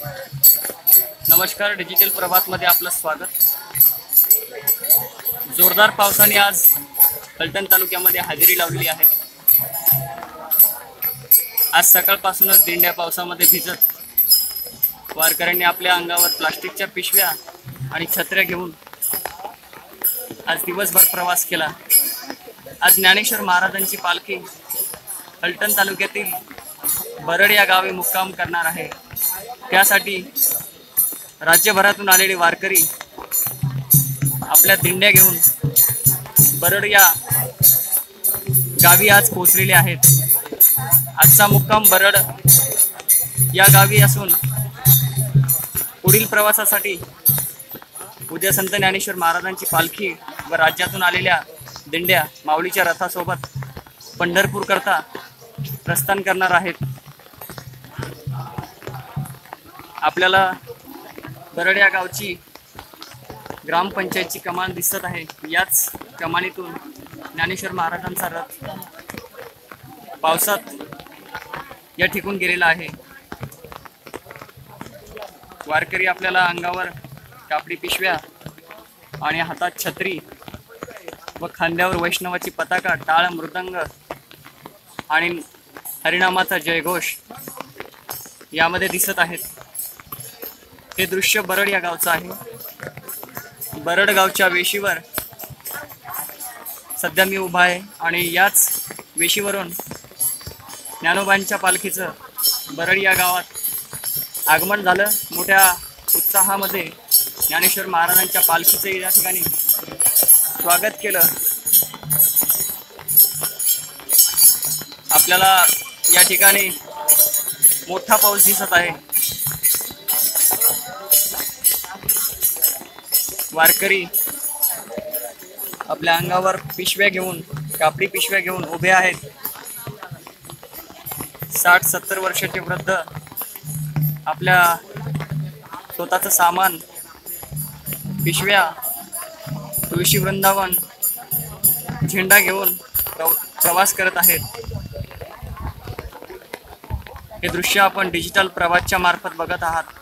नमस्कार डिजिटल प्रभातमध्ये आपलं स्वागत. जोरदार पावसाने आज फलटण तालुक्यामध्ये हजेरी लावलेली आहे. आज सकाळपासूनच दिंड्या पावसामध्ये भिजत वारकऱ्यांनी आपल्या अंगावर प्लास्टिकच्या पिशव्या आणि छत्र्या घेऊन आज दिवसभर प्रवास केला. आज ज्ञानेश्वर महाराजांची पालखी फलटण तालुक्यातील बरड या गावी मुक्काम करणार आहे. त्यासाठी राज्यभरातून आलेले वारकरी आपल्या दिंड्या घेऊन बरड या गावी आज पोचलेले आहेत. आजचा मुक्काम बरड या गावी असून पुढील प्रवासासाठी उद्या संत ज्ञानेश्वर महाराजांची पालखी व राज्यातून आलेल्या दिंड्या माऊलीच्या रथासोबत पंढरपूरकरता प्रस्थान करणार आहेत. आपल्याला दरड या गावची ग्रामपंचायतची कमान दिसत आहे. याच कमानीतून ज्ञानेश्वर महाराजांचा रथ पावसात या ठिकून गेलेला आहे. वारकरी आपल्याला अंगावर कापडी पिशव्या आणि हातात छत्री व खांद्यावर वैष्णवाची पताका टाळ मृदंग आणि हरिनामाचा जयघोष यामध्ये दिसत आहेत. हे दृश्य बरड या गावचं आहे. बरड गावच्या वेशीवर सध्या मी उभा आहे आणि याच वेशीवरून ज्ञानोबांच्या पालखीचं बरड या गावात आगमन झालं. मोठ्या उत्साहामध्ये ज्ञानेश्वर महाराजांच्या पालखीचं या ठिकाणी स्वागत केलं. आपल्याला या ठिकाणी मोठा पाऊस दिसत आहे. वारकरी आपल्या अंगावर पिशव्या घेऊन कापडी पिशव्या घेऊन उभे आहेत. साठ सत्तर वर्षाचे वृद्ध आपल्या स्वतःचं सामान पिशव्या तुळशी वृंदावन झेंडा घेऊन प्रवास करत आहेत. हे दृश्य आपण डिजिटल प्रवासच्या मार्फत बघत आहात.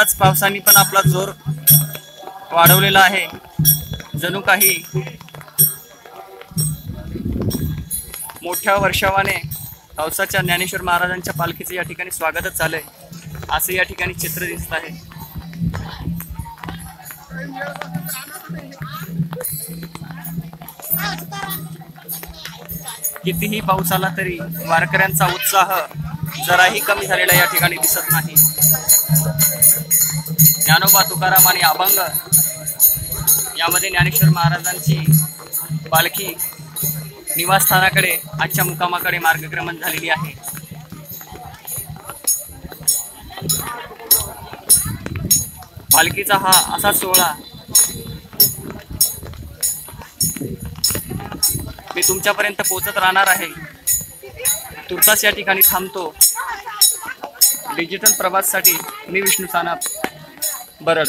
नुकताच पावसाने पण आपला जोर वाढवलेला आहे. जणू काही मोठ्या वर्षावाने पावसाच्या ज्ञानेश्वर महाराजांच्या पालखीचे या ठिकाणी स्वागतच झालंय असं या ठिकाणी चित्र दिसत आहे. कितीही पाऊस आला तरी वारकऱ्यांचा उत्साह जराही कमी झालेला या ठिकाणी दिसत नाही. ज्ञानोबा तुकाराम आणि अभंग. यामध्ये ज्ञानेश्वर महाराजांची पालखी निवासस्थानाकडे आजच्या मुकामाकडे मार्गक्रमण झालेली आहे. पालखीचा हा असा सोहळा मी तुमच्यापर्यंत पोचत राहणार आहे. तुर्तास या ठिकाणी थांबतो. डिजिटल प्रवाससाठी मी विष्णू सानप. बरड